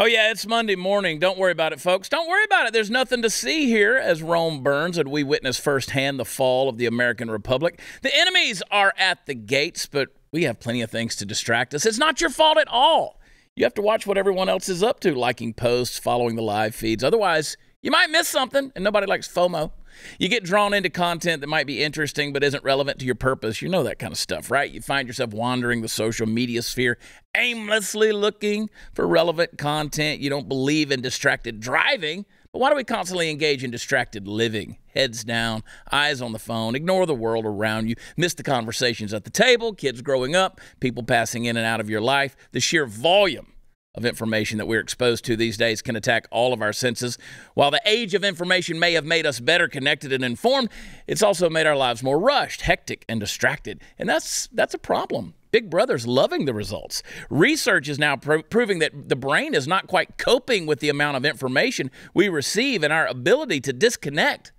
Oh, yeah, it's Monday morning. Don't worry about it, folks. Don't worry about it. There's nothing to see here as Rome burns and we witness firsthand the fall of the American Republic. The enemies are at the gates, but we have plenty of things to distract us. It's not your fault at all. You have to watch what everyone else is up to, liking posts, following the live feeds. Otherwise, you might miss something, and nobody likes FOMO. You get drawn into content that might be interesting but isn't relevant to your purpose. You know that kind of stuff, right? You find yourself wandering the social media sphere, aimlessly looking for relevant content. You don't believe in distracted driving, but why do we constantly engage in distracted living? Heads down, eyes on the phone, ignore the world around you, miss the conversations at the table, kids growing up, people passing in and out of your life, the sheer volume of information that we're exposed to these days can attack all of our senses. While the age of information may have made us better connected and informed, it's also made our lives more rushed, hectic, and distracted. And that's that's a problem. Big Brother's loving the results. Research is now pro- proving that the brain is not quite coping with the amount of information we receive and our ability to disconnect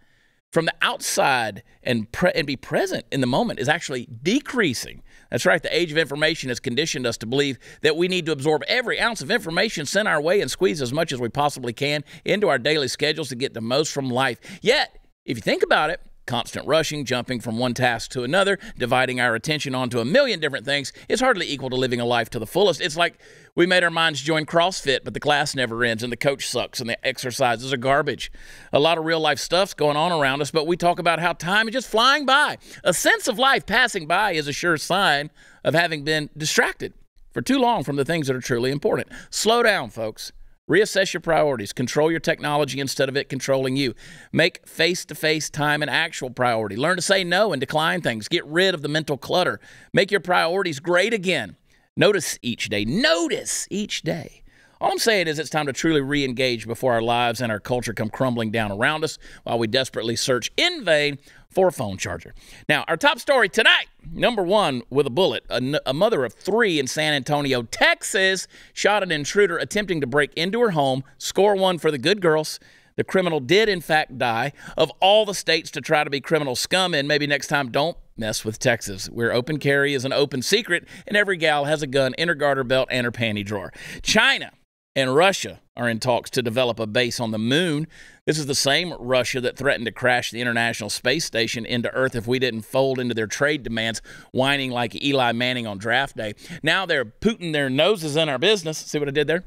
from the outside and and be present in the moment is actually decreasing. That's right. The age of information has conditioned us to believe that we need to absorb every ounce of information sent our way and squeeze as much as we possibly can into our daily schedules to get the most from life. Yet, if you think about it, constant rushing, jumping from one task to another, dividing our attention onto a million different things is hardly equal to living a life to the fullest. It's like we made our minds join CrossFit, but the class never ends and the coach sucks and the exercises are garbage. A lot of real life stuff's going on around us, but we talk about how time is just flying by. A sense of life passing by is a sure sign of having been distracted for too long from the things that are truly important. Slow down, folks. Reassess your priorities. Control your technology instead of it controlling you. Make face to face time an actual priority. Learn to say no and decline things. Get rid of the mental clutter. Make your priorities great again. Notice each day. Notice each day. All I'm saying is it's time to truly re engage before our lives and our culture come crumbling down around us while we desperately search in vain for a phone charger. Now, our top story tonight number one with a bullet. A, a, mother of three in San Antonio, Texas, shot an intruder attempting to break into her home. Score one for the good girls. The criminal did, in fact, die. Of all the states to try to be criminal scum in, maybe next time don't mess with Texas, where open carry is an open secret and every gal has a gun in her garter belt and her panty drawer. China and Russia are in talks to develop a base on the moon. This is the same Russia that threatened to crash the International Space Station into Earth if we didn't fold into their trade demands, whining like Eli Manning on draft day. Now they're putting their noses in our business. See what I did there?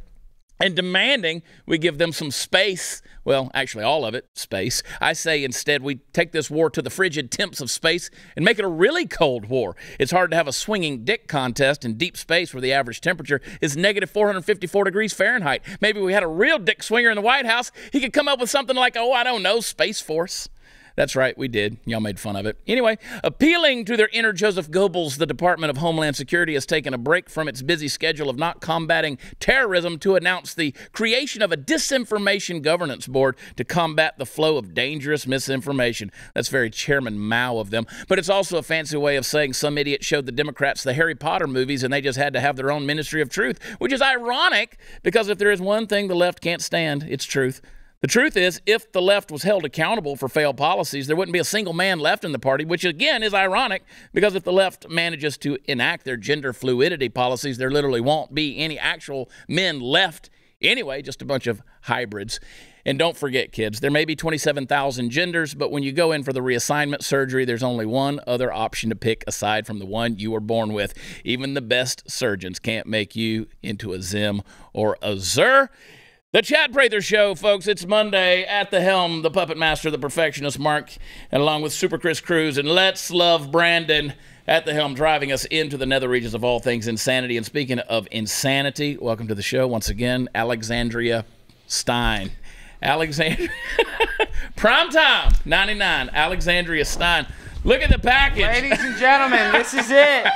And demanding we give them some space. Well, actually, all of it, space. I say instead we take this war to the frigid temps of space and make it a really cold war. It's hard to have a swinging dick contest in deep space where the average temperature is negative 454 degrees Fahrenheit. Maybe we had a real dick swinger in the White House. He could come up with something like, oh, I don't know, Space Force. That's right, we did. Y'all made fun of it. Anyway, appealing to their inner Joseph Goebbels, the Department of Homeland Security has taken a break from its busy schedule of not combating terrorism to announce the creation of a disinformation governance board to combat the flow of dangerous misinformation. That's very Chairman Mao of them. But it's also a fancy way of saying some idiot showed the Democrats the Harry Potter movies and they just had to have their own Ministry of Truth, which is ironic because if there is one thing the left can't stand, it's truth. The truth is, if the left was held accountable for failed policies, there wouldn't be a single man left in the party, which again is ironic because if the left manages to enact their gender fluidity policies, there literally won't be any actual men left anyway, just a bunch of hybrids. And don't forget, kids, there may be 27,000 genders, but when you go in for the reassignment surgery, there's only one other option to pick aside from the one you were born with. Even the best surgeons can't make you into a Zim or a Zer. The Chad Prather Show, folks. It's Monday at the helm, the puppet master, the perfectionist Mark, and along with Super Chris Cruz and Let's Love Brandon at the helm, driving us into the nether regions of all things insanity. And speaking of insanity, welcome to the show once again, Alexandria Stein. Alexandria, prime time, 99, Alexandria Stein. Look at the package. Ladies and gentlemen, this is it.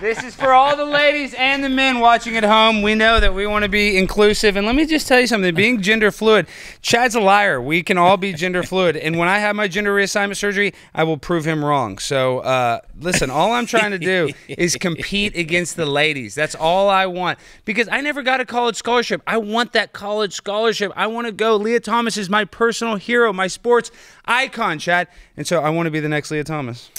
This is for all the ladies and the men watching at home. We know that we want to be inclusive. And let me just tell you something being gender fluid, Chad's a liar. We can all be gender fluid. And when I have my gender reassignment surgery, I will prove him wrong. So, uh, listen, all I'm trying to do is compete against the ladies. That's all I want. Because I never got a college scholarship. I want that college scholarship. I want to go. Lia Thomas is my personal hero, my sports icon, Chad. And so I want to be the next Lia Thomas.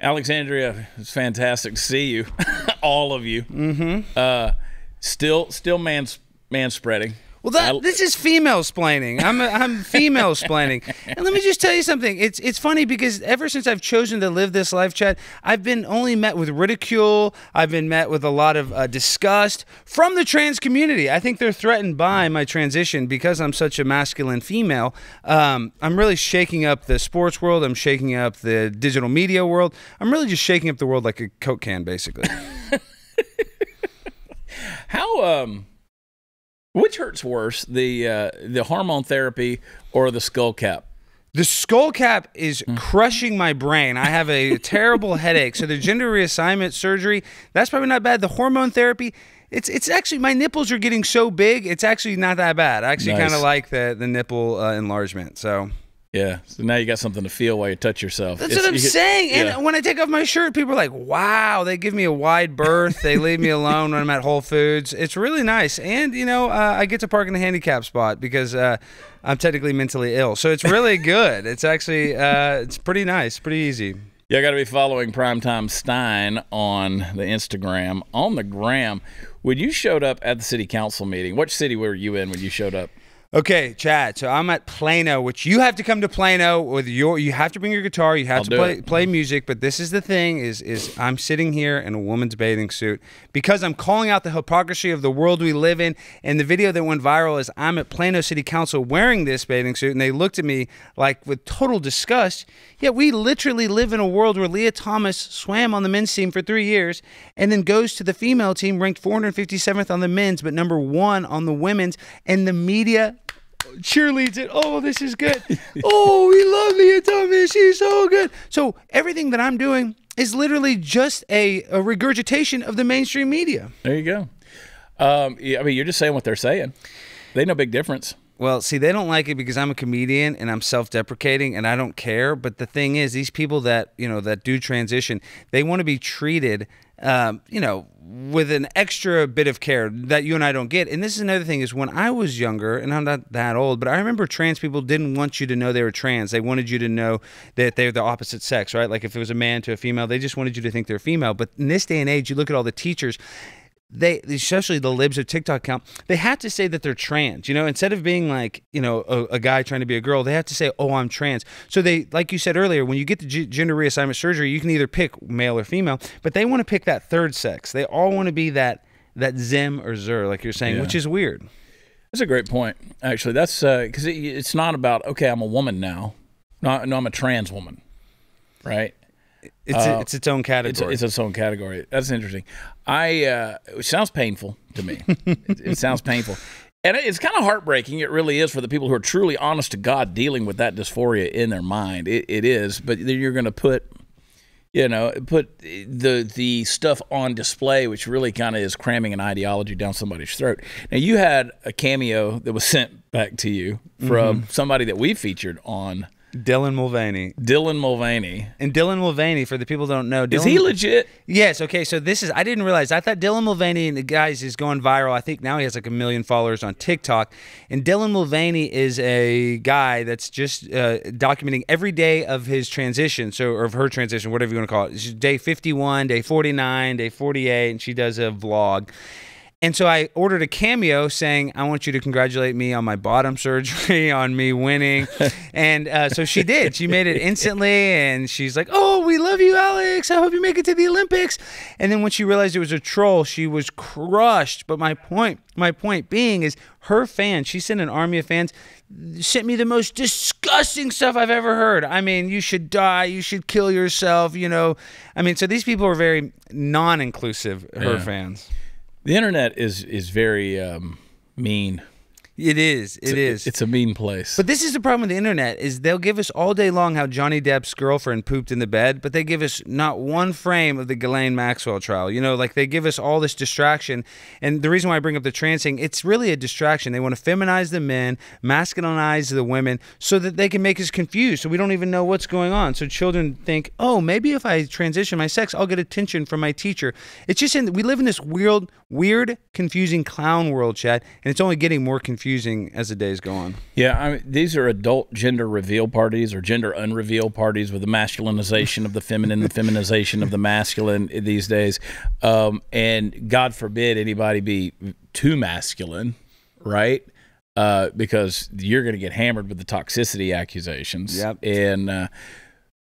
Alexandria, it's fantastic to see you, all of you. Mm-hmm. Uh, still, still man, man spreading. Well, that this is female splaining. I'm I'm female splaining, and let me just tell you something. It's it's funny because ever since I've chosen to live this life, Chad, I've been only met with ridicule. I've been met with a lot of uh, disgust from the trans community. I think they're threatened by my transition because I'm such a masculine female. Um, I'm really shaking up the sports world. I'm shaking up the digital media world. I'm really just shaking up the world like a coke can, basically. How um which hurts worse, the uh, the hormone therapy or the skull cap? The skull cap is crushing my brain. I have a terrible headache. So the gender reassignment surgery, that's probably not bad. The hormone therapy, it's it's actually my nipples are getting so big. It's actually not that bad. I actually nice. kind of like the the nipple uh, enlargement. So yeah. So now you got something to feel while you touch yourself. That's it's, what I'm saying. Yeah. And when I take off my shirt, people are like, wow, they give me a wide berth. they leave me alone when I'm at Whole Foods. It's really nice. And, you know, uh, I get to park in a handicap spot because uh, I'm technically mentally ill. So it's really good. it's actually, uh, it's pretty nice, pretty easy. Yeah, I got to be following Primetime Stein on the Instagram. On the gram, when you showed up at the city council meeting, which city were you in when you showed up? Okay, Chad. So I'm at Plano, which you have to come to Plano with your. You have to bring your guitar. You have I'll to play, play music. But this is the thing: is is I'm sitting here in a woman's bathing suit because I'm calling out the hypocrisy of the world we live in. And the video that went viral is I'm at Plano City Council wearing this bathing suit, and they looked at me like with total disgust. Yet we literally live in a world where Lia Thomas swam on the men's team for three years, and then goes to the female team, ranked 457th on the men's, but number one on the women's, and the media cheerleads it. Oh, this is good. oh, we love Lia Thomas. She's so good. So everything that I'm doing is literally just a, a regurgitation of the mainstream media. There you go. Um, I mean, you're just saying what they're saying. They no big difference. Well, see, they don't like it because I'm a comedian and I'm self-deprecating and I don't care. But the thing is, these people that you know that do transition, they want to be treated, um, you know, with an extra bit of care that you and I don't get. And this is another thing: is when I was younger, and I'm not that old, but I remember trans people didn't want you to know they were trans. They wanted you to know that they're the opposite sex, right? Like if it was a man to a female, they just wanted you to think they're female. But in this day and age, you look at all the teachers they especially the libs of TikTok account, they have to say that they're trans. You know, instead of being like you know a, a, guy trying to be a girl, they have to say, "Oh, I'm trans." So they, like you said earlier, when you get the g- gender reassignment surgery, you can either pick male or female, but they want to pick that third sex. They all want to be that that zim or zer, like you're saying, yeah. which is weird. That's a great point. Actually, that's because uh, it, it's not about okay, I'm a woman now. No, no, I'm a trans woman, right? It's uh, it's its own category. It's, it's, its own category. That's interesting. I uh, it sounds painful to me. it, it, sounds painful, and it's kind of heartbreaking. It really is for the people who are truly honest to God dealing with that dysphoria in their mind. it, it is, but then you're going to put, you know, put the the stuff on display, which really kind of is cramming an ideology down somebody's throat. Now you had a cameo that was sent back to you from mm-hmm. somebody that we featured on Dylan Mulvaney. Dylan Mulvaney. And Dylan Mulvaney, for the people that don't know, Dylan, is he legit? Yes. Okay. So this is I didn't realize. I thought Dylan Mulvaney and the guys is going viral. I think now he has like a million followers on TikTok. And Dylan Mulvaney is a guy that's just uh, documenting every day of his transition, so or of her transition, whatever you want to call it. It's day 51, day 49, day 48, and she does a vlog. And so I ordered a cameo saying, I want you to congratulate me on my bottom surgery, on me winning. and uh, so she did. She made it instantly. And she's like, Oh, we love you, Alex. I hope you make it to the Olympics. And then when she realized it was a troll, she was crushed. But my point, my point being is her fans, she sent an army of fans, sent me the most disgusting stuff I've ever heard. I mean, you should die, you should kill yourself, you know. I mean, so these people are very non inclusive, her yeah. fans. The internet is is very um, mean. It is. It it's a, is. It's a mean place. But this is the problem with the internet: is they'll give us all day long how Johnny Depp's girlfriend pooped in the bed, but they give us not one frame of the Ghislaine Maxwell trial. You know, like they give us all this distraction. And the reason why I bring up the trans thing, it's really a distraction. They want to feminize the men, masculinize the women, so that they can make us confused, so we don't even know what's going on. So children think, oh, maybe if I transition my sex, I'll get attention from my teacher. It's just in we live in this weird, weird, confusing clown world, Chad, and it's only getting more confusing confusing as the days go on. Yeah, I mean, these are adult gender reveal parties or gender unreveal parties with the masculinization of the feminine, the feminization of the masculine these days. Um, and God forbid anybody be too masculine, right? Uh, because you're going to get hammered with the toxicity accusations. Yep. And uh,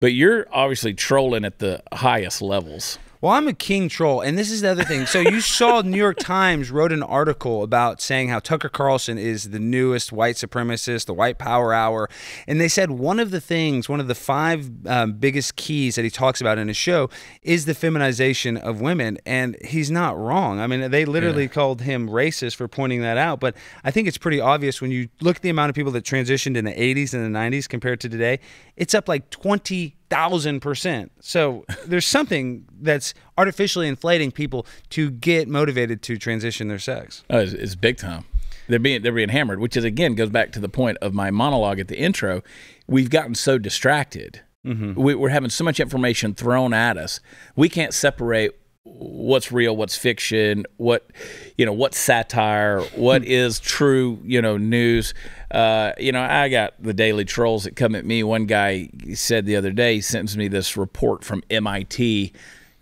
but you're obviously trolling at the highest levels. Well, I'm a king troll, and this is the other thing. So you saw New York Times wrote an article about saying how Tucker Carlson is the newest white supremacist, the white power hour, and they said one of the things, one of the five um, biggest keys that he talks about in his show is the feminization of women, and he's not wrong. I mean, they literally Yeah. called him racist for pointing that out, but I think it's pretty obvious when you look at the amount of people that transitioned in the 80s and the 90s compared to today. It's up like 20 thousand percent. So there's something that's artificially inflating people to get motivated to transition their sex. Oh, it's, it's big time. They're being they're being hammered, which is again goes back to the point of my monologue at the intro. We've gotten so distracted. Mm-hmm. We, we're having so much information thrown at us. We can't separate what's real, what's fiction, what you know, what's satire, what is true, you know, news. Uh, you know, I got the daily trolls that come at me. One guy said the other day, he sends me this report from MIT.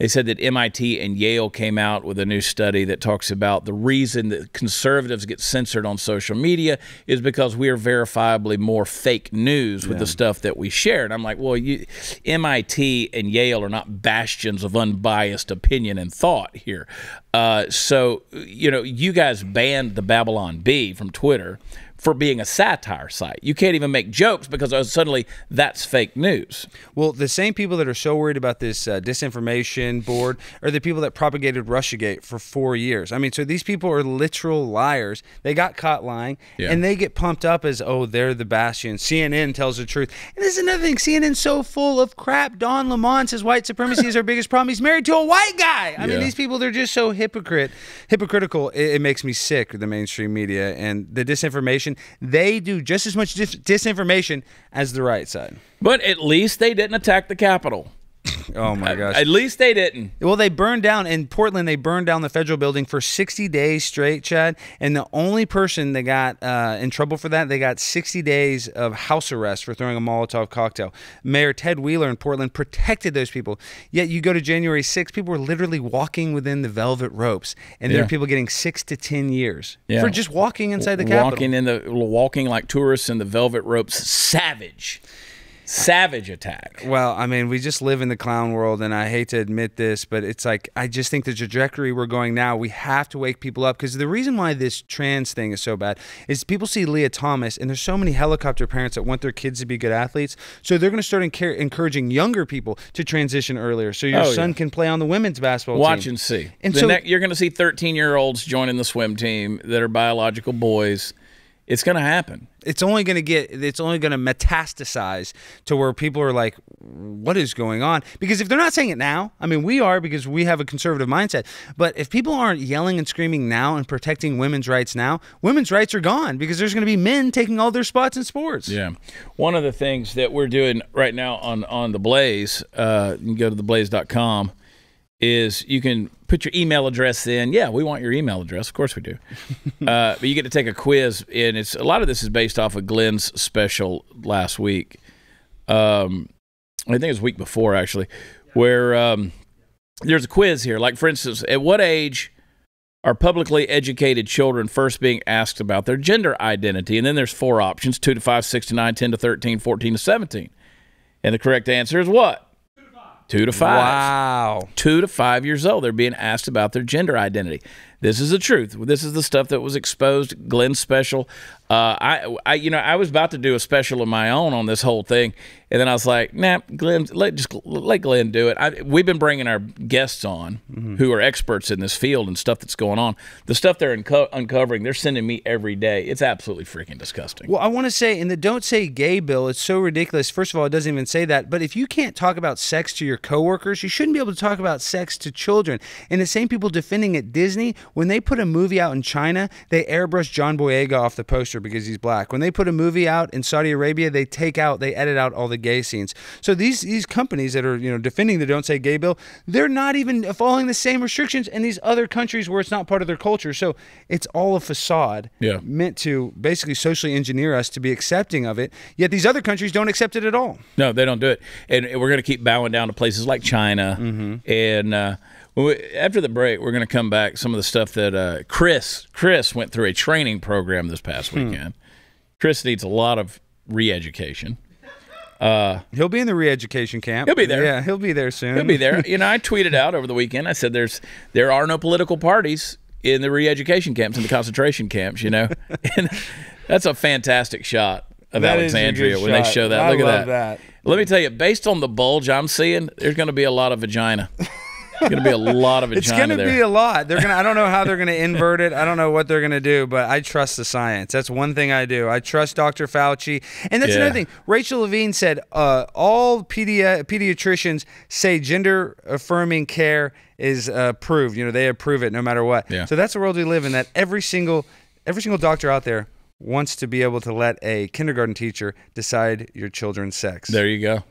They said that MIT and Yale came out with a new study that talks about the reason that conservatives get censored on social media is because we are verifiably more fake news with the stuff that we share. And I'm like, well, you, MIT and Yale are not bastions of unbiased opinion and thought here. Uh, so, you know, you guys banned the Babylon Bee from Twitter for being a satire site. You can't even make jokes because uh, suddenly that's fake news. Well, the same people that are so worried about this uh, disinformation board are the people that propagated Russiagate for four years. I mean, so these people are literal liars. They got caught lying, Yeah. and they get pumped up as, oh, they're the bastion. CNN tells the truth. And this is another thing. CNN's so full of crap. Don Lemon says white supremacy is our biggest problem. He's married to a white guy. I mean, these people, they're just so hypocrite, hypocritical. It, it makes me sick, the mainstream media. And the disinformation, they do just as much dis- disinformation as the right side. But at least they didn't attack the Capitol. Oh, my gosh. At least they didn't. Well, they burned down in Portland. They burned down the federal building for 60 days straight, Chad. And the only person that got uh, in trouble for that, they got 60 days of house arrest for throwing a Molotov cocktail. Mayor Ted Wheeler in Portland protected those people. Yet you go to January 6th, people were literally walking within the velvet ropes, and there are people getting six to 10 years Yeah. for just walking inside the Capitol. walking in the walking like tourists in the velvet ropes. Savage, savage attack. Well, I mean, we just live in the clown world, and I hate to admit this, but it's like I just think the trajectory we're going now, we have to wake people up because the reason why this trans thing is so bad is people see Lia Thomas, and there's so many helicopter parents that want their kids to be good athletes, so they're going to start encouraging younger people to transition earlier, so your Oh, son yeah. can play on the women's basketball Watch team. and see. And The so- ne- you're going to see 13 year olds joining the swim team that are biological boys. It's going to happen. It's only going to get it's only going to metastasize to where people are like what is going on? Because if they're not saying it now i mean we are because we have a conservative mindset. But if people aren't yelling and screaming now and protecting women's rights now women's rights are gone because there's going to be men taking all their spots in sports. Yeah. One of the things that we're doing right now on on the Blaze, uh, you can go to theblaze.com, is you can put your email address in. Yeah, we want your email address. Of course we do. uh, but you get to take a quiz, and it's a lot of this is based off of Glenn's special last week. Um, I think it was week before actually, where um, there's a quiz here. Like for instance, at what age are publicly educated children first being asked about their gender identity? And then there's four options 2 to 5, 6 to 9, 10 to 13, 14 to 17. And the correct answer is what? 2 to 5 wow two to five years old. They're being asked about their gender identity. This is the truth. This is the stuff that was exposed. Glenn's special. Uh, I, I, you know, I was about to do a special of my own on this whole thing, and then I was like, "Nah, Glenn, let just let Glenn do it." I, we've been bringing our guests on who are experts in this field and stuff that's going on. The stuff they're unco- uncovering, they're sending me every day. It's absolutely freaking disgusting. Well, I want to say in the don't say gay bill, it's so ridiculous. First of all, it doesn't even say that. But if you can't talk about sex to your coworkers, you shouldn't be able to talk about sex to children. And the same people defending at Disney When they put a movie out in China, they airbrush John Boyega off the poster because he's black. When they put a movie out in Saudi Arabia, they take out, they edit out all the gay scenes. So these these companies that are you know defending the Don't Say Gay bill, they're not even following the same restrictions in these other countries where it's not part of their culture. So it's all a facade Yeah. meant to basically socially engineer us to be accepting of it. Yet these other countries don't accept it at all. No, they don't do it, and we're going to keep bowing down to places like China. And uh, when we, after the break, we're going to come back some of the stuff that uh, Chris Chris went through a training program this past weekend. Chris needs a lot of re-education. He'll be in the re-education camp. He'll be there. Yeah, he'll be there soon. He'll be there. You know, I tweeted out over the weekend. I said, "There's there are no political parties in the re-education camps and the concentration camps." You know, and that's a fantastic shot of That is a Alexandria when they shot. show that. I Look at love that. that. Let me tell you, based on the bulge I'm seeing, there's going to be a lot of vagina. Going to be a lot of vagina It's going to be a lot. They're gonna. I don't know how they're gonna invert it. I don't know what they're gonna do, but I trust the science. That's one thing I do. I trust Dr. Fauci, and that's Yeah. another thing. Rachel Levine said uh, all pedi- pediatricians say gender affirming care is uh, approved. You know, they approve it no matter what. Yeah. So that's the world we live in. That every single every single doctor out there wants to be able to let a kindergarten teacher decide your children's sex. there you go.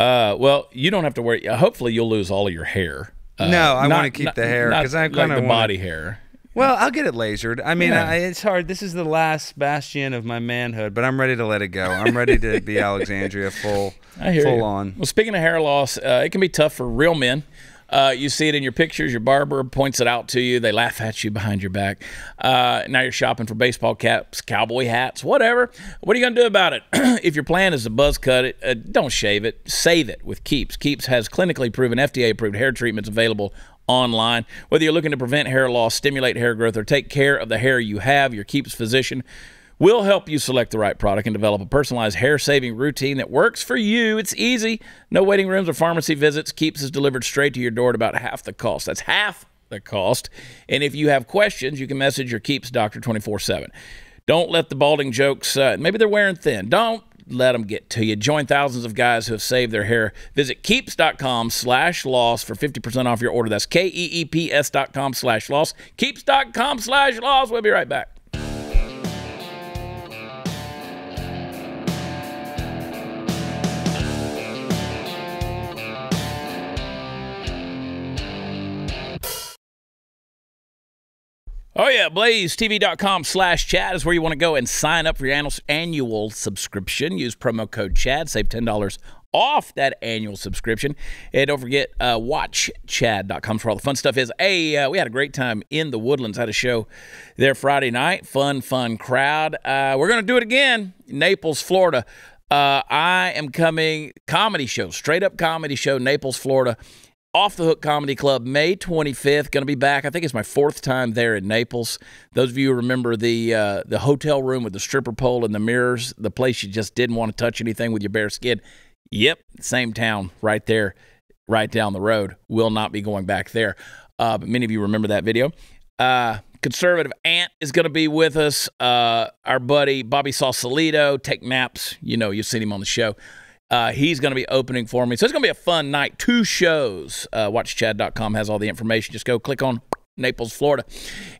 Uh, well, you don't have to worry. uh, Hopefully, you'll lose all of your hair. Uh, No, I wanna keep not- the hair, because I like kinda the wanna- body hair. Well, I'll get it lasered. I mean, Yeah. I, it's hard. This is the last bastion of my manhood, but I'm ready to let it go. I'm ready to be Alexandria full, full you. on. Well, speaking of hair loss, uh, it can be tough for real men. Uh, you see it in your pictures. Your barber points it out to you. They laugh at you behind your back. Uh, now you're shopping for baseball caps, cowboy hats, whatever. What are you going to do about it? if your plan is to buzz cut it, uh, don't shave it. Save it with Keeps. Keeps has clinically proven FDA approved hair treatments available online. Whether you're looking to prevent hair loss, stimulate hair growth, or take care of the hair you have, your Keeps physician We'll help you select the right product and develop a personalized hair saving routine that works for you. It's easy. No waiting rooms or pharmacy visits. Keeps is delivered straight to your door at about half the cost. That's half the cost. And if you have questions, you can message your Keeps doctor 24 7. Don't let the balding jokes, uh, maybe they're wearing thin. Don't let them get to you. Join thousands of guys who have saved their hair. Visit keeps.com slash loss for 50% off your order. That's K E E P S dot com slash loss. Keeps.com slash loss. We'll be right back. Oh, yeah. BlazeTV.com slash Chad is where you want to go and sign up for your annual, subscription. Use promo code Chad. Save $10 off that annual subscription. And don't forget, uh, watchchad.com for all the fun stuff is. Hey, uh, we had a great time in the Woodlands. Had a show there Friday night. Fun, fun crowd. Uh, we're going to do it again. Naples, Florida. Uh, I am coming comedy show, straight up comedy show, Naples, Florida. Off the Hook Comedy Club, May 25th. Going to be back. I think it's my fourth time there in Naples. Those of you who remember the uh, the hotel room with the stripper pole and the mirrors, the place you just didn't want to touch anything with your bare skin. Yep, same town right there, right down the road. Will not be going back there. Uh, but many of you remember that video. Uh, conservative Ant is going to be with us. Uh, our buddy Bobby Sausalito, Take Naps. You know, you've seen him on the show. Uh, he's going to be opening for me. So it's going to be a fun night. Two shows. Uh, WatchChad.com has all the information. Just go click on Naples, Florida.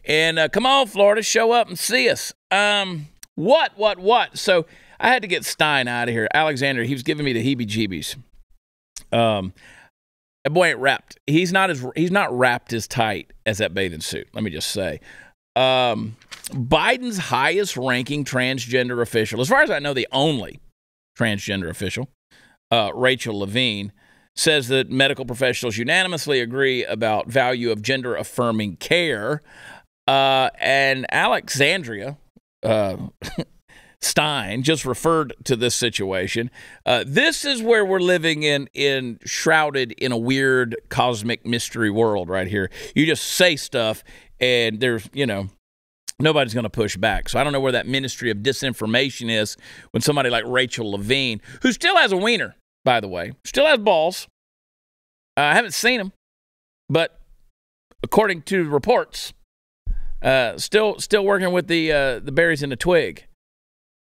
And uh, come on, Florida, show up and see us. Um, what, what, what? So I had to get Stein out of here. Alexander, he was giving me the heebie jeebies. Um, that boy ain't wrapped. He's not as he's not wrapped as tight as that bathing suit. Let me just say. Um, Biden's highest ranking transgender official, as far as I know, the only transgender official, uh, Rachel Levine, says that medical professionals unanimously agree about value of gender affirming care. Uh, and Alexandria uh, Stein just referred to this situation. Uh, this is where we're living in in shrouded in a weird cosmic mystery world right here. You just say stuff and there's, you know, nobody's going to push back. So I don't know where that ministry of disinformation is when somebody like Rachel Levine, who still has a wiener, by the way, still has balls. Uh, I haven't seen him, but according to reports, uh, still still working with the uh, the berries in the twig.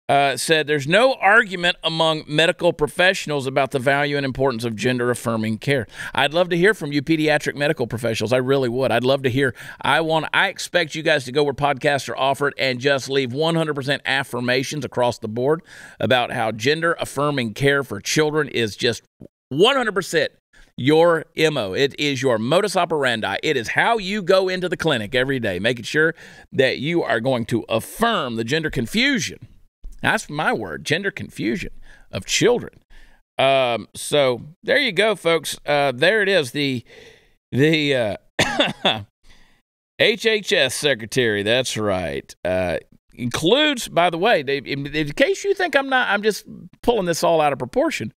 Uh, said there's no argument among medical professionals about the value and importance of gender affirming care. I'd love to hear from you, pediatric medical professionals. I really would. I'd love to hear. I want. I expect you guys to go where podcasts are offered and just leave 100% affirmations across the board about how gender affirming care for children is just 100% your MO. It is your modus operandi. It is how you go into the clinic every day, making sure that you are going to affirm the gender confusion that's my word, gender confusion of children. Um, so there you go, folks. Uh, there it is. The the uh, HHS secretary. That's right. Uh, includes, by the way, they, in, in, case you think I'm not, I'm just pulling this all out of proportion.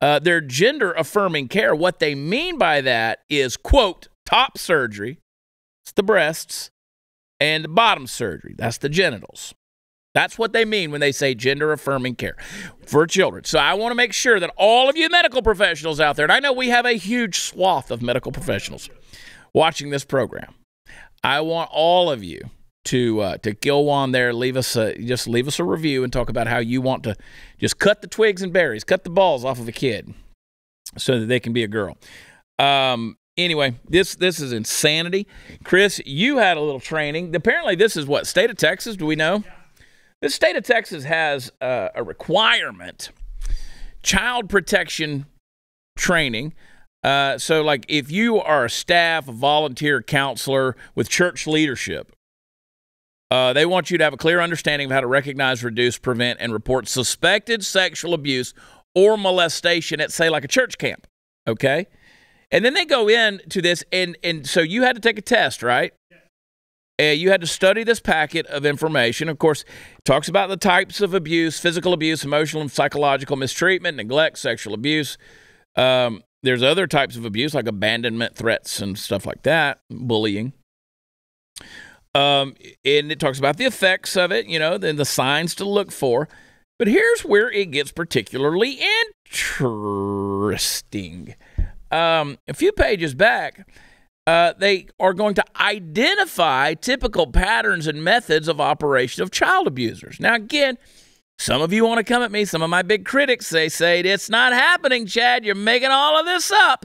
Uh, their gender affirming care. What they mean by that is quote top surgery. It's the breasts, and bottom surgery. That's the genitals. That's what they mean when they say gender affirming care for children. So I want to make sure that all of you medical professionals out there, and I know we have a huge swath of medical professionals watching this program. I want all of you to uh, to go on there, leave us a, just leave us a review and talk about how you want to just cut the twigs and berries, cut the balls off of a kid, so that they can be a girl. Um, anyway, this this is insanity. Chris, you had a little training. Apparently, this is what state of Texas. Do we know? Yeah. The state of Texas has uh, a requirement child protection training. Uh, so, like, if you are a staff, a volunteer counselor with church leadership, uh, they want you to have a clear understanding of how to recognize, reduce, prevent, and report suspected sexual abuse or molestation at, say, like a church camp. Okay. And then they go into this, and, and so you had to take a test, right? You had to study this packet of information. Of course, it talks about the types of abuse physical abuse, emotional and psychological mistreatment, neglect, sexual abuse. Um, there's other types of abuse like abandonment, threats, and stuff like that, bullying. Um, and it talks about the effects of it, you know, then the signs to look for. But here's where it gets particularly interesting. Um, a few pages back, uh, they are going to identify typical patterns and methods of operation of child abusers. Now, again, some of you want to come at me. Some of my big critics, they say, it's not happening, Chad. You're making all of this up.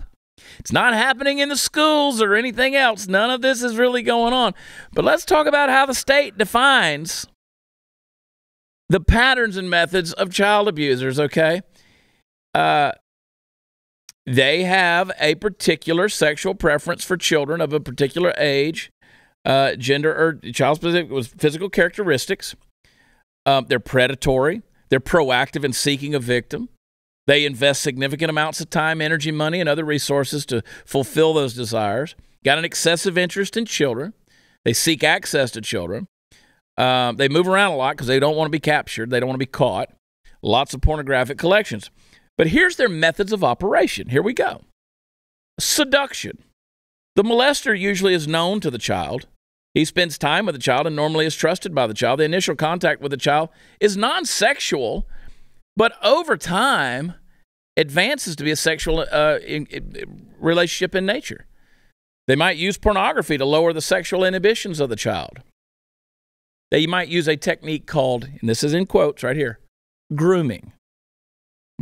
It's not happening in the schools or anything else. None of this is really going on. But let's talk about how the state defines the patterns and methods of child abusers, okay? Uh, they have a particular sexual preference for children of a particular age, uh, gender, or child specific physical characteristics. Um, they're predatory. They're proactive in seeking a victim. They invest significant amounts of time, energy, money, and other resources to fulfill those desires. Got an excessive interest in children. They seek access to children. Um, they move around a lot because they don't want to be captured. They don't want to be caught. Lots of pornographic collections. But here's their methods of operation. Here we go seduction. The molester usually is known to the child. He spends time with the child and normally is trusted by the child. The initial contact with the child is non sexual, but over time advances to be a sexual uh, in, in, relationship in nature. They might use pornography to lower the sexual inhibitions of the child. They might use a technique called, and this is in quotes right here, grooming.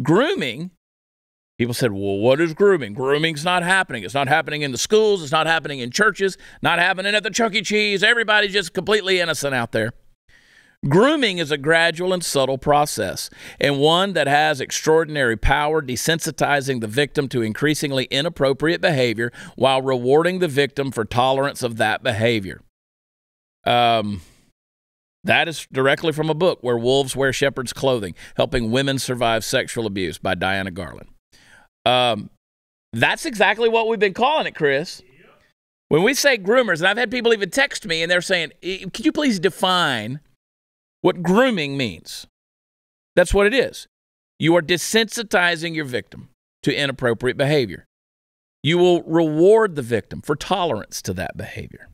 Grooming, people said, well, what is grooming? Grooming's not happening. It's not happening in the schools. It's not happening in churches, not happening at the Chuck E. Cheese. Everybody's just completely innocent out there. Grooming is a gradual and subtle process, and one that has extraordinary power, desensitizing the victim to increasingly inappropriate behavior while rewarding the victim for tolerance of that behavior. Um, that is directly from a book where wolves wear shepherd's clothing, helping women survive sexual abuse by Diana Garland. Um, that's exactly what we've been calling it, Chris. When we say groomers, and I've had people even text me and they're saying, could you please define what grooming means? That's what it is. You are desensitizing your victim to inappropriate behavior. You will reward the victim for tolerance to that behavior.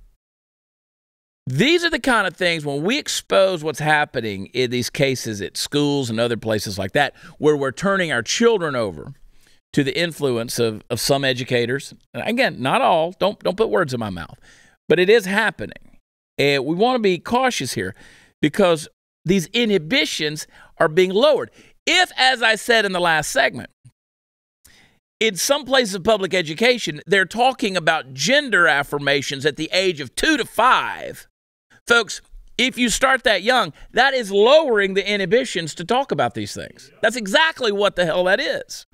These are the kind of things when we expose what's happening in these cases at schools and other places like that, where we're turning our children over to the influence of, of some educators. Again, not all, don't, don't put words in my mouth, but it is happening. And we want to be cautious here because these inhibitions are being lowered. If, as I said in the last segment, in some places of public education, they're talking about gender affirmations at the age of two to five. Folks, if you start that young, that is lowering the inhibitions to talk about these things. That's exactly what the hell that is.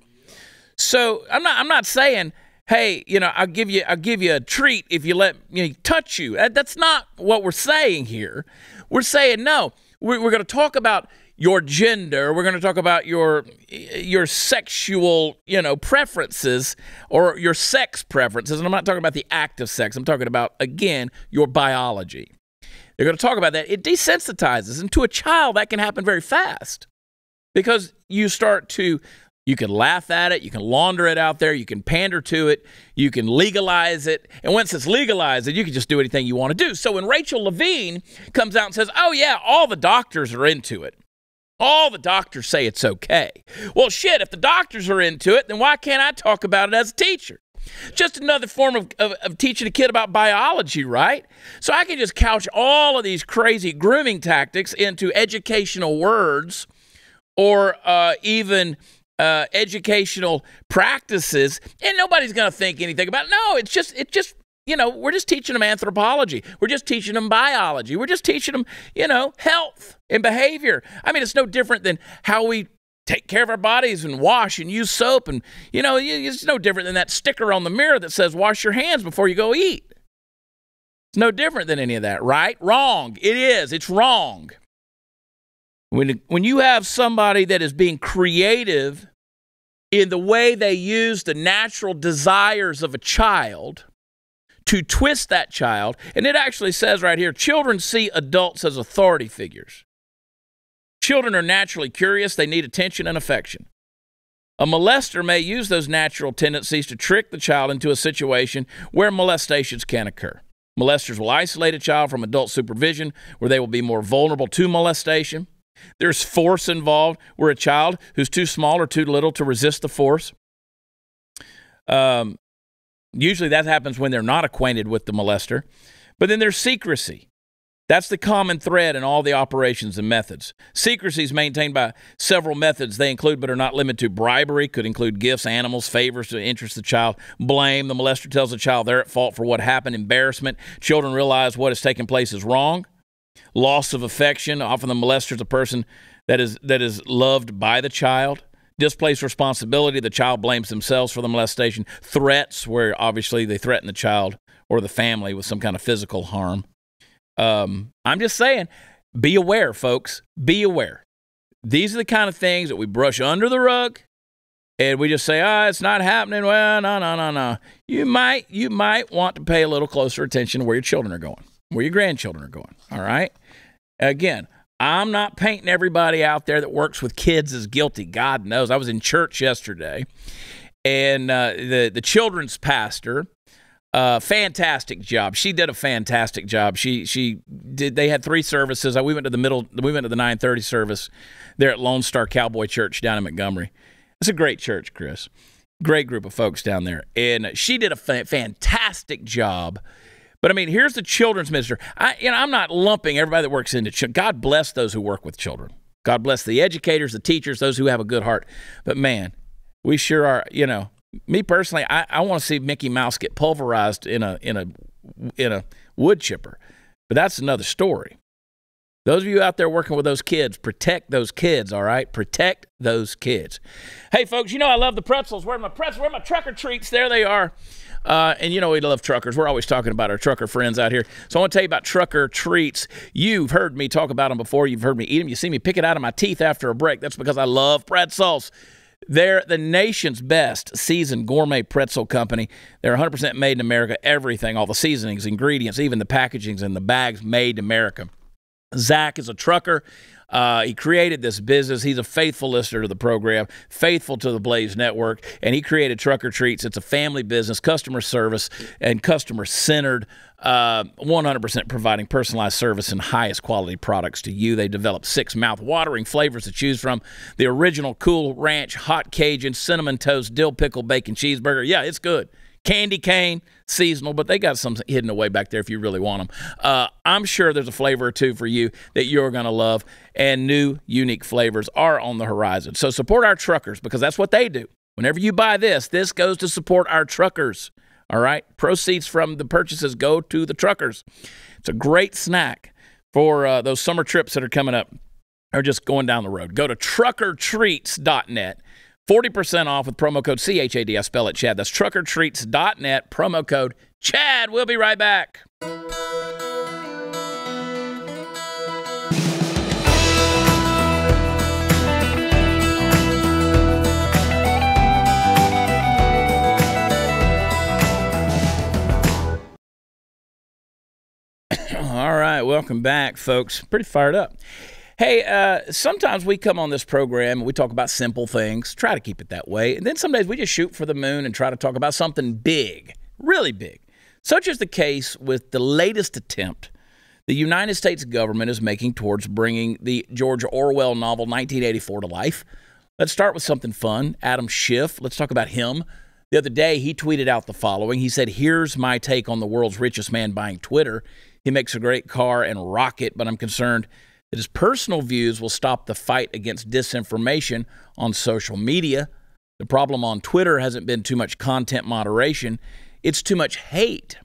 So I'm not I'm not saying, hey, you know, I'll give you I'll give you a treat if you let me touch you. That's not what we're saying here. We're saying no. We're, we're going to talk about your gender. We're going to talk about your your sexual, you know, preferences or your sex preferences. And I'm not talking about the act of sex. I'm talking about again your biology. They're going to talk about that. It desensitizes, and to a child that can happen very fast because you start to you can laugh at it, you can launder it out there, you can pander to it, you can legalize it. And once it's legalized, you can just do anything you want to do. So when Rachel Levine comes out and says, Oh, yeah, all the doctors are into it, all the doctors say it's okay. Well, shit, if the doctors are into it, then why can't I talk about it as a teacher? Just another form of, of, of, teaching a kid about biology, right? So I can just couch all of these crazy grooming tactics into educational words or uh, even uh, educational practices, and nobody's going to think anything about it. No, it's just, it just, you know, we're just teaching them anthropology. We're just teaching them biology. We're just teaching them, you know, health and behavior. I mean, it's no different than how we take care of our bodies and wash and use soap. And, you know, it's no different than that sticker on the mirror that says, wash your hands before you go eat. It's no different than any of that, right? Wrong. It is. It's wrong. When, when you have somebody that is being creative in the way they use the natural desires of a child to twist that child, and it actually says right here children see adults as authority figures. Children are naturally curious, they need attention and affection. A molester may use those natural tendencies to trick the child into a situation where molestations can occur. Molesters will isolate a child from adult supervision where they will be more vulnerable to molestation. There's force involved where a child who's too small or too little to resist the force. Um, usually that happens when they're not acquainted with the molester. But then there's secrecy. That's the common thread in all the operations and methods. Secrecy is maintained by several methods. They include, but are not limited to, bribery, could include gifts, animals, favors to interest the child, blame. The molester tells the child they're at fault for what happened, embarrassment. Children realize what has taken place is wrong loss of affection. Often the molester is a person that is that is loved by the child. Displaced responsibility. The child blames themselves for the molestation. Threats, where obviously they threaten the child or the family with some kind of physical harm. Um, I'm just saying, be aware, folks. Be aware. These are the kind of things that we brush under the rug and we just say, "Ah, oh, it's not happening." Well, no, no, no, no. You might, you might want to pay a little closer attention to where your children are going where your grandchildren are going. All right. Again, I'm not painting everybody out there that works with kids as guilty. God knows. I was in church yesterday, and uh, the the children's pastor, uh, fantastic job. She did a fantastic job. She she did. They had three services. Uh, we went to the middle. We went to the 9:30 service there at Lone Star Cowboy Church down in Montgomery. It's a great church, Chris. Great group of folks down there, and she did a fa- fantastic job but I mean, here's the children's minister. I, you know, I'm not lumping everybody that works into children. God bless those who work with children. God bless the educators, the teachers, those who have a good heart. But man, we sure are. You know, me personally, I, I want to see Mickey Mouse get pulverized in a in a in a wood chipper. But that's another story. Those of you out there working with those kids, protect those kids, all right? Protect those kids. Hey, folks, you know I love the pretzels. Where my pretzels? Where my trucker treats? There they are. Uh, and you know we love truckers. We're always talking about our trucker friends out here. So I want to tell you about trucker treats. You've heard me talk about them before. You've heard me eat them. You see me pick it out of my teeth after a break. That's because I love pretzels. They're the nation's best seasoned gourmet pretzel company. They're 100% made in America. Everything, all the seasonings, ingredients, even the packagings and the bags made in America. Zach is a trucker. Uh, he created this business. He's a faithful listener to the program, faithful to the Blaze Network, and he created Trucker Treats. It's a family business, customer service, and customer centered. Uh, 100% providing personalized service and highest quality products to you. They develop six mouth-watering flavors to choose from: the original Kewl Ranch Hawt Cajun Cinnamon Toast Dill Pickle Bacon Cheeseburger. Yeah, it's good. Candy cane, seasonal, but they got some hidden away back there if you really want them. Uh, I'm sure there's a flavor or two for you that you're going to love, and new, unique flavors are on the horizon. So support our truckers because that's what they do. Whenever you buy this, this goes to support our truckers. All right? Proceeds from the purchases go to the truckers. It's a great snack for uh, those summer trips that are coming up or just going down the road. Go to truckertreats.net 40% off with promo code CHAD. I spell it Chad. That's truckertreats.net, promo code Chad. We'll be right back. All right, welcome back, folks. Pretty fired up. Hey, uh, sometimes we come on this program and we talk about simple things, try to keep it that way. And then some days we just shoot for the moon and try to talk about something big, really big. Such is the case with the latest attempt the United States government is making towards bringing the George Orwell novel 1984 to life. Let's start with something fun. Adam Schiff, let's talk about him. The other day, he tweeted out the following. He said, Here's my take on the world's richest man buying Twitter. He makes a great car and rocket, but I'm concerned that his personal views will stop the fight against disinformation on social media. The problem on Twitter hasn't been too much content moderation, it's too much hate.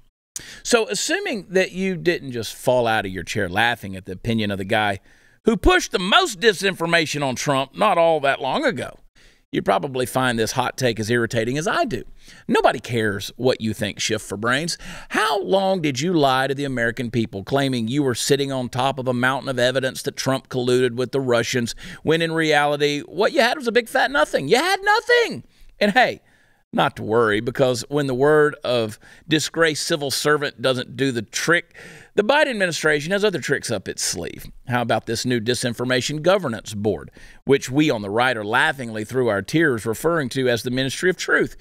So, assuming that you didn't just fall out of your chair laughing at the opinion of the guy who pushed the most disinformation on Trump not all that long ago, you probably find this hot take as irritating as I do. Nobody cares what you think, Shift for Brains. How long did you lie to the American people claiming you were sitting on top of a mountain of evidence that Trump colluded with the Russians when in reality, what you had was a big fat nothing? You had nothing. And hey, not to worry, because when the word of disgraced civil servant doesn't do the trick, the Biden administration has other tricks up its sleeve. How about this new Disinformation Governance Board, which we on the right are laughingly through our tears referring to as the Ministry of Truth?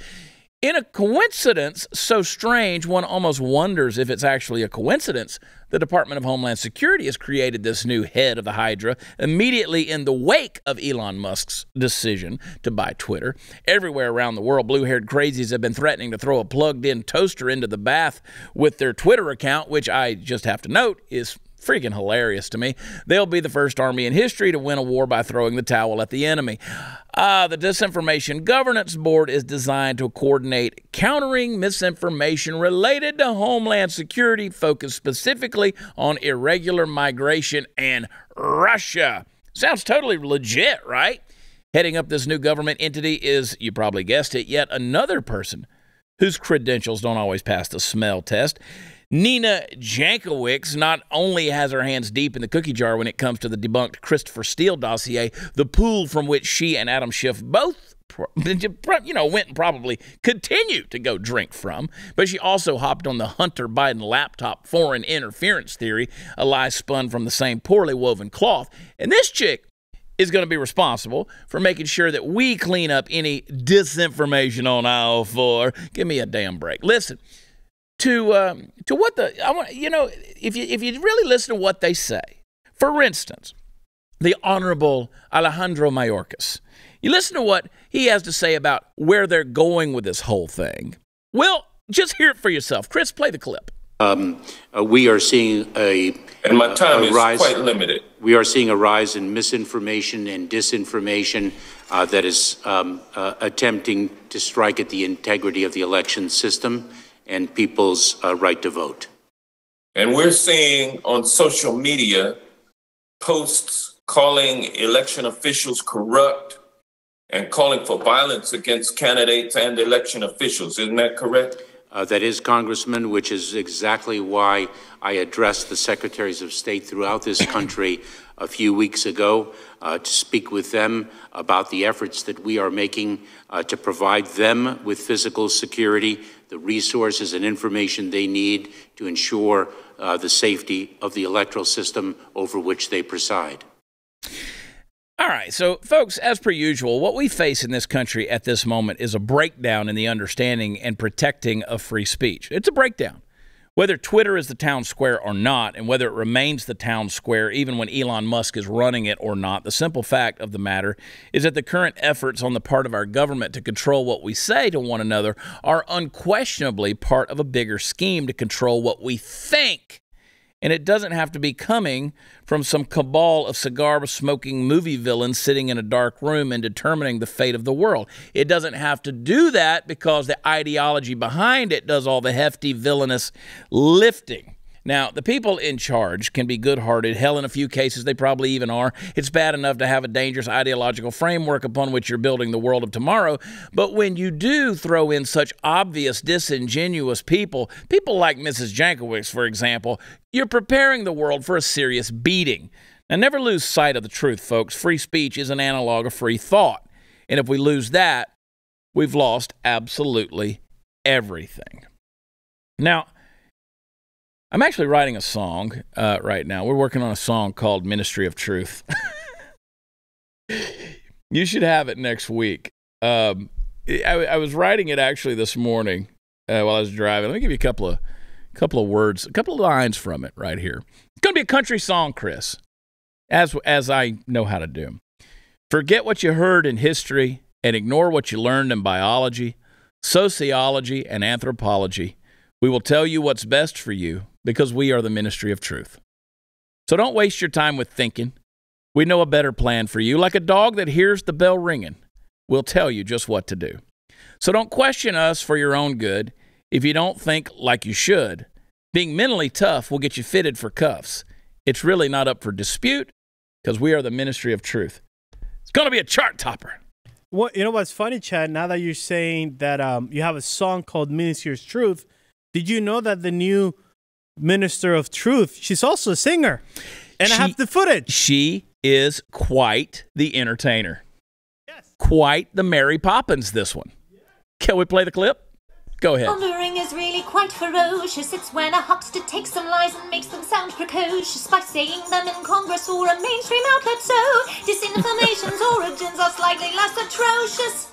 In a coincidence so strange, one almost wonders if it's actually a coincidence. The Department of Homeland Security has created this new head of the Hydra immediately in the wake of Elon Musk's decision to buy Twitter. Everywhere around the world, blue haired crazies have been threatening to throw a plugged in toaster into the bath with their Twitter account, which I just have to note is freaking hilarious to me. They'll be the first army in history to win a war by throwing the towel at the enemy. Uh, the Disinformation Governance Board is designed to coordinate countering misinformation related to Homeland Security, focused specifically on irregular migration and Russia. Sounds totally legit, right? Heading up this new government entity is, you probably guessed it, yet another person whose credentials don't always pass the smell test. Nina Jankowicz not only has her hands deep in the cookie jar when it comes to the debunked Christopher Steele dossier, the pool from which she and Adam Schiff both you know, went and probably continue to go drink from. But she also hopped on the Hunter Biden laptop foreign interference theory, a lie spun from the same poorly woven cloth. And this chick is going to be responsible for making sure that we clean up any disinformation on aisle four. Give me a damn break. Listen, to um, to what the I want you know if you if you really listen to what they say. For instance, the Honorable Alejandro Mayorkas. You listen to what he has to say about where they're going with this whole thing. Well, just hear it for yourself. Chris, play the clip. Um, uh, we are seeing a and my time a is rise, quite limited. We are seeing a rise in misinformation and disinformation uh, that is um, uh, attempting to strike at the integrity of the election system and people's uh, right to vote. And we're seeing on social media posts calling election officials corrupt and calling for violence against candidates and election officials. Isn't that correct? Uh, that is, Congressman, which is exactly why I addressed the secretaries of state throughout this country a few weeks ago uh, to speak with them about the efforts that we are making uh, to provide them with physical security, the resources and information they need to ensure uh, the safety of the electoral system over which they preside. All right, so folks, as per usual, what we face in this country at this moment is a breakdown in the understanding and protecting of free speech. It's a breakdown. Whether Twitter is the town square or not, and whether it remains the town square even when Elon Musk is running it or not, the simple fact of the matter is that the current efforts on the part of our government to control what we say to one another are unquestionably part of a bigger scheme to control what we think. And it doesn't have to be coming from some cabal of cigar smoking movie villains sitting in a dark room and determining the fate of the world. It doesn't have to do that because the ideology behind it does all the hefty, villainous lifting. Now, the people in charge can be good hearted. Hell, in a few cases, they probably even are. It's bad enough to have a dangerous ideological framework upon which you're building the world of tomorrow. But when you do throw in such obvious, disingenuous people, people like Mrs. Jankowicz, for example, you're preparing the world for a serious beating. Now, never lose sight of the truth, folks. Free speech is an analog of free thought. And if we lose that, we've lost absolutely everything. Now, I'm actually writing a song uh, right now. We're working on a song called Ministry of Truth. you should have it next week. Um, I, I, was writing it actually this morning uh, while I was driving. Let me give you a couple of couple of words, a couple of lines from it right here. It's going to be a country song, Chris, as as I know how to do. Forget what you heard in history and ignore what you learned in biology, sociology, and anthropology. We will tell you what's best for you because we are the ministry of truth. So don't waste your time with thinking. We know a better plan for you. Like a dog that hears the bell ringing, we'll tell you just what to do. So don't question us for your own good if you don't think like you should. Being mentally tough will get you fitted for cuffs. It's really not up for dispute because we are the ministry of truth. It's going to be a chart topper. Well, you know what's funny, Chad? Now that you're saying that um, you have a song called Ministry of Truth, did you know that the new minister of truth. She's also a singer. And she, I have the footage. She is quite the entertainer. Yes. Quite the Mary Poppins, this one. Can we play the clip? Go ahead. Pondering is really quite ferocious. It's when a huckster takes some lies and makes them sound precocious by saying them in Congress or a mainstream outlet. So disinformation's origins are slightly less atrocious.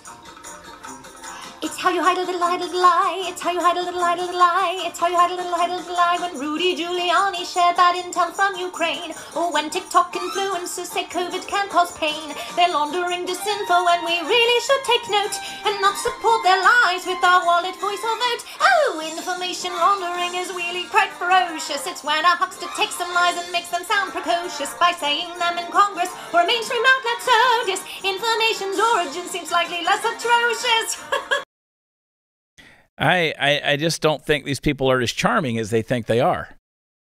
It's how you hide a little, hide a little lie. It's how you hide a little, hide a little lie. It's how you hide a little, hide a little lie. When Rudy Giuliani shared bad intel from Ukraine, or when TikTok influencers say COVID can cause pain, they're laundering disinfo, and we really should take note and not support their lies with our wallet, voice, or vote. Oh, information laundering is really quite ferocious. It's when a huckster takes some lies and makes them sound precocious by saying them in Congress or a mainstream outlet. So disinformation's origin seems slightly less atrocious. I, I, I just don't think these people are as charming as they think they are.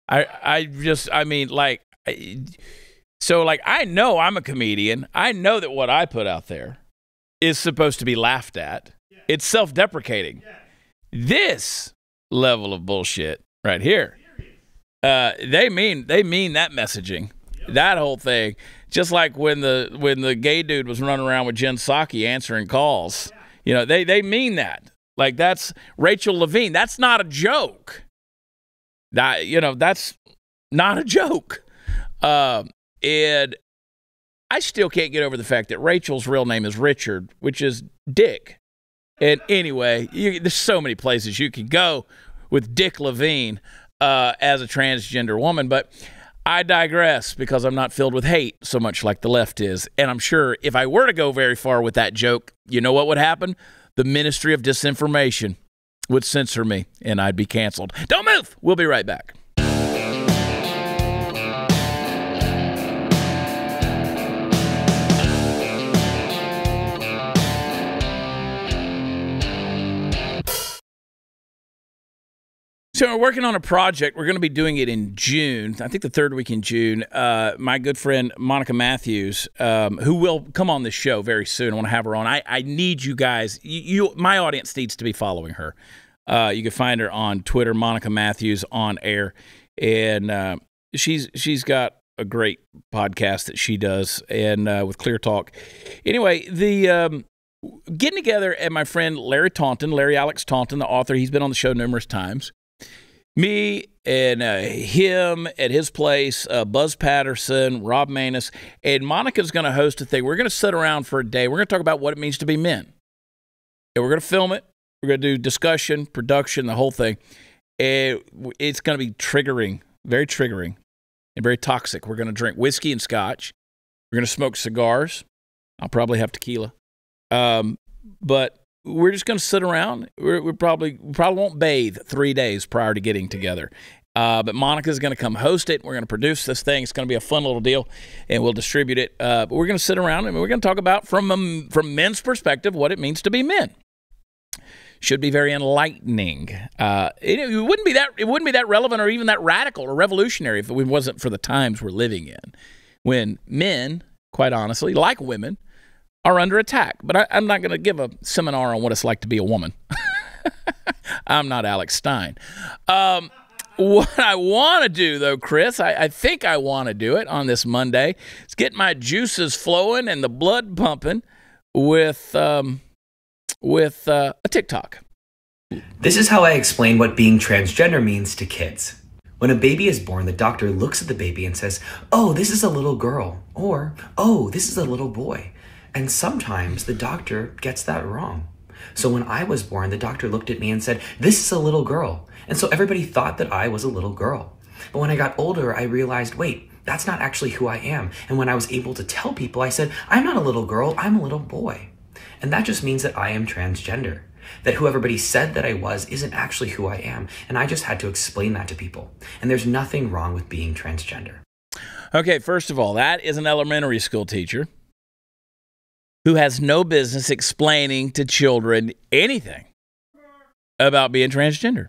I, I just, I mean, like, so like, I know I'm a comedian. I know that what I put out there is supposed to be laughed at. Yeah. It's self-deprecating. Yeah. This level of bullshit right here, uh, they mean they mean that messaging, that whole thing. Just like when the when the gay dude was running around with Jen Psaki answering calls, you know, they they mean that. Like that's Rachel Levine. That's not a joke. That you know, that's not a joke. Uh, and I still can't get over the fact that Rachel's real name is Richard, which is Dick. And anyway, you, there's so many places you can go with Dick Levine uh, as a transgender woman, but I digress because I'm not filled with hate so much like the left is. And I'm sure if I were to go very far with that joke, you know what would happen? The Ministry of Disinformation would censor me and I'd be canceled. Don't move. We'll be right back. So we're working on a project. We're going to be doing it in June. I think the third week in June. Uh, my good friend Monica Matthews, um, who will come on the show very soon. I want to have her on. I, I need you guys. You, you, my audience needs to be following her. Uh, you can find her on Twitter, Monica Matthews on air, and uh, she's she's got a great podcast that she does, and uh, with Clear Talk. Anyway, the um, getting together at my friend Larry Taunton, Larry Alex Taunton, the author. He's been on the show numerous times me and uh, him at his place, uh, Buzz Patterson, Rob Maness, and Monica's going to host a thing. We're going to sit around for a day. We're going to talk about what it means to be men. And we're going to film it. We're going to do discussion, production, the whole thing. It, it's going to be triggering, very triggering, and very toxic. We're going to drink whiskey and scotch. We're going to smoke cigars. I'll probably have tequila. Um, but we're just going to sit around. We're, we probably we probably won't bathe three days prior to getting together. Uh, but Monica's going to come host it. We're going to produce this thing. It's going to be a fun little deal, and we'll distribute it. Uh, but we're going to sit around and we're going to talk about from from men's perspective what it means to be men. Should be very enlightening. Uh, it, it wouldn't be that it wouldn't be that relevant or even that radical or revolutionary if it wasn't for the times we're living in, when men, quite honestly, like women, are under attack. But I, I'm not going to give a seminar on what it's like to be a woman. I'm not Alex Stein. Um, what I want to do, though, Chris, I, I think I want to do it on this Monday, is get my juices flowing and the blood pumping with um, with uh, a TikTok. This is how I explain what being transgender means to kids. When a baby is born, the doctor looks at the baby and says, Oh, this is a little girl, or Oh, this is a little boy. And sometimes the doctor gets that wrong. So when I was born, the doctor looked at me and said, This is a little girl. And so everybody thought that I was a little girl. But when I got older, I realized, wait, that's not actually who I am. And when I was able to tell people, I said, I'm not a little girl, I'm a little boy. And that just means that I am transgender. That who everybody said that I was isn't actually who I am. And I just had to explain that to people. And there's nothing wrong with being transgender. Okay, first of all, that is an elementary school teacher who has no business explaining to children anything about being transgender.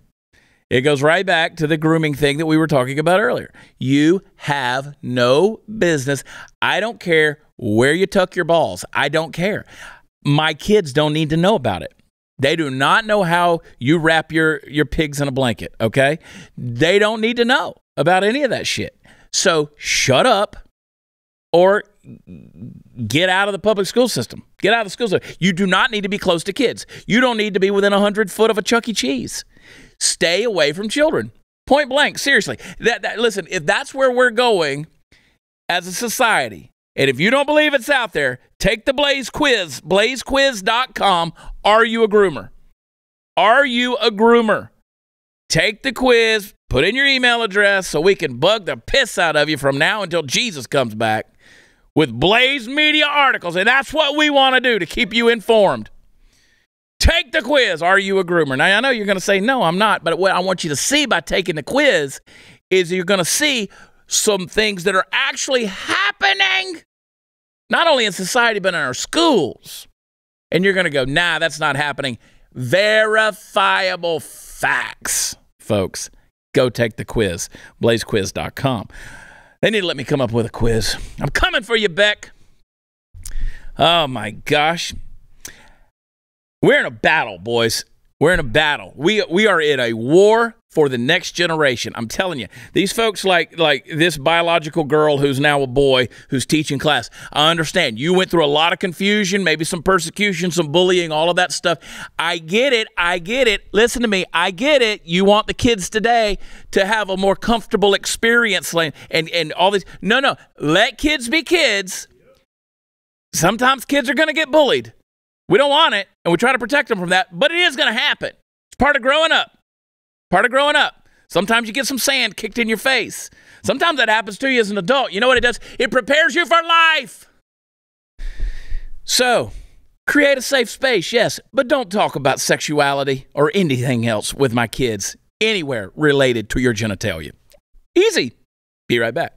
It goes right back to the grooming thing that we were talking about earlier. You have no business. I don't care where you tuck your balls. I don't care. My kids don't need to know about it. They do not know how you wrap your, your pigs in a blanket, okay? They don't need to know about any of that shit. So shut up or get out of the public school system. Get out of the school system. You do not need to be close to kids. You don't need to be within 100 foot of a Chuck E. Cheese. Stay away from children. Point blank, seriously. That, that listen, if that's where we're going as a society, and if you don't believe it's out there, take the Blaze quiz, blazequiz.com. Are you a groomer? Are you a groomer? Take the quiz, put in your email address so we can bug the piss out of you from now until Jesus comes back with Blaze Media articles. And that's what we want to do to keep you informed. Take the quiz. Are you a groomer? Now, I know you're going to say, no, I'm not. But what I want you to see by taking the quiz is you're going to see some things that are actually happening, not only in society, but in our schools. And you're going to go, nah, that's not happening. Verifiable facts, folks. Go take the quiz, blazequiz.com. They need to let me come up with a quiz. I'm coming for you, Beck. Oh my gosh. We're in a battle, boys. We're in a battle. We we are in a war for the next generation. I'm telling you, these folks like like this biological girl who's now a boy who's teaching class. I understand you went through a lot of confusion, maybe some persecution, some bullying, all of that stuff. I get it. I get it. Listen to me. I get it. You want the kids today to have a more comfortable experience and and all this. No, no. Let kids be kids. Sometimes kids are going to get bullied. We don't want it, and we try to protect them from that, but it is going to happen. It's part of growing up. Part of growing up. Sometimes you get some sand kicked in your face. Sometimes that happens to you as an adult. You know what it does? It prepares you for life. So, create a safe space, yes, but don't talk about sexuality or anything else with my kids anywhere related to your genitalia. Easy. Be right back.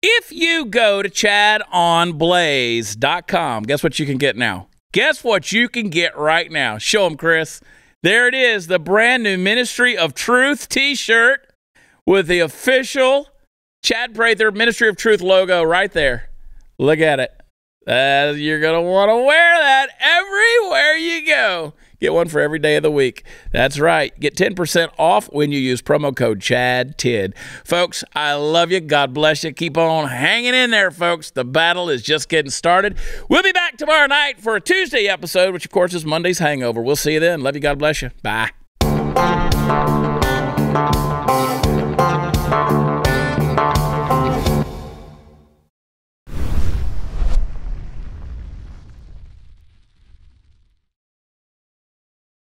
If you go to chadonblaze.com, guess what you can get now? Guess what you can get right now? Show them, Chris. There it is, the brand new Ministry of Truth t shirt with the official Chad Prather Ministry of Truth logo right there. Look at it. Uh, you're going to want to wear that everywhere you go. Get one for every day of the week. That's right. Get 10% off when you use promo code CHAD10. Folks, I love you. God bless you. Keep on hanging in there, folks. The battle is just getting started. We'll be back tomorrow night for a Tuesday episode, which, of course, is Monday's hangover. We'll see you then. Love you. God bless you. Bye.